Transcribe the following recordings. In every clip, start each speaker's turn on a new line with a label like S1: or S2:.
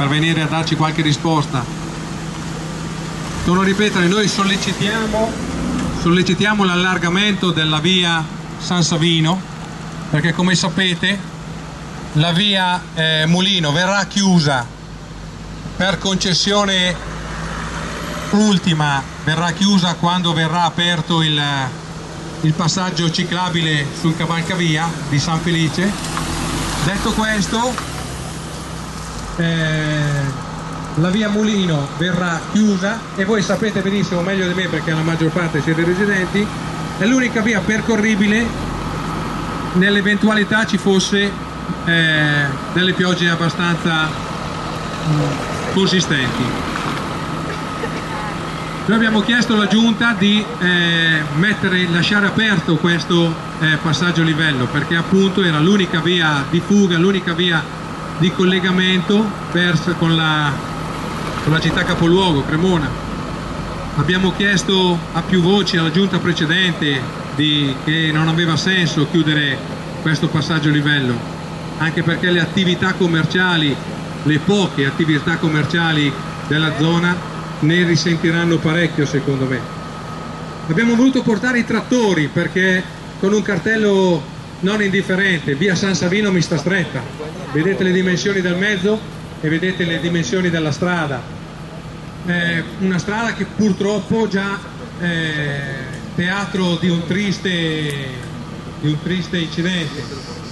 S1: per venire a darci qualche risposta. Torno a ripetere, noi sollecitiamo, sollecitiamo l'allargamento della via San Savino perché come sapete la via eh, Mulino verrà chiusa per concessione ultima, verrà chiusa quando verrà aperto il, il passaggio ciclabile sul cavalcavia di San Felice. Detto questo, eh, la via Mulino verrà chiusa e voi sapete benissimo, meglio di me perché la maggior parte siete residenti, è l'unica via percorribile nell'eventualità ci fosse eh, delle piogge abbastanza mh, consistenti. Noi abbiamo chiesto alla Giunta di eh, mettere, lasciare aperto questo eh, passaggio livello perché appunto era l'unica via di fuga, l'unica via di collegamento verso, con, la, con la città capoluogo, Cremona. Abbiamo chiesto a più voci alla giunta precedente di, che non aveva senso chiudere questo passaggio livello, anche perché le attività commerciali, le poche attività commerciali della zona ne risentiranno parecchio secondo me. Abbiamo voluto portare i trattori perché con un cartello non indifferente, via San Savino mi sta stretta, vedete le dimensioni del mezzo e vedete le dimensioni della strada, eh, una strada che purtroppo già è teatro di un triste, di un triste incidente.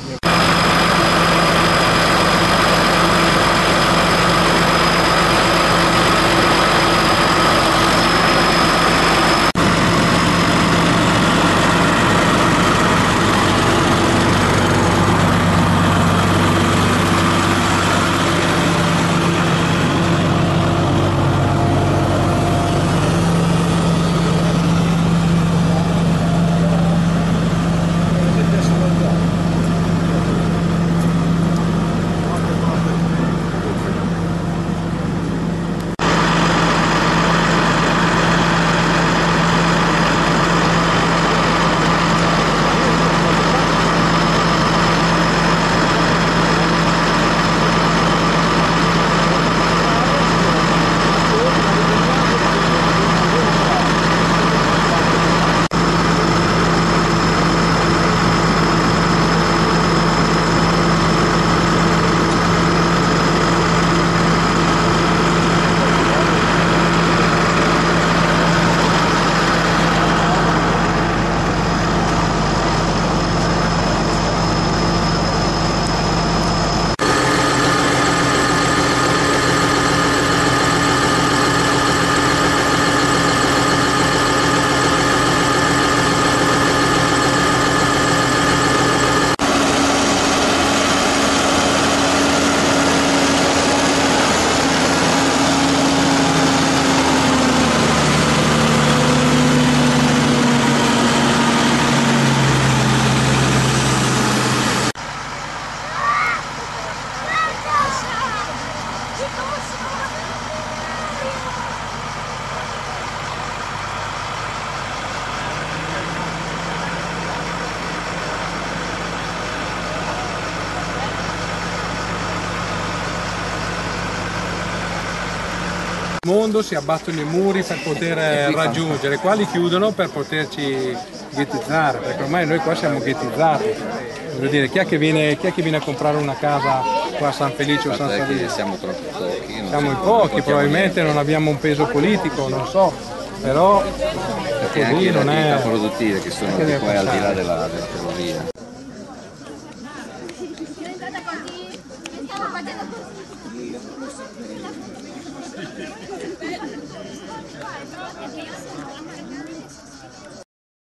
S1: Mondo si abbattono i muri per poter raggiungere, qua li chiudono per poterci ghettizzare, perché ormai noi qua siamo ghettizzati. Voglio dire, chi è che viene, è che viene a comprare una casa qua a San Felice o San Savino?
S2: Siamo troppo pochi.
S1: Siamo in pochi, probabilmente non abbiamo un peso politico, non so, però
S2: perché anche
S1: non
S2: le attività
S1: è...
S2: produttive che sono
S1: deve
S2: poi al di là della, della ferrovia.
S3: Дякую за перегляд!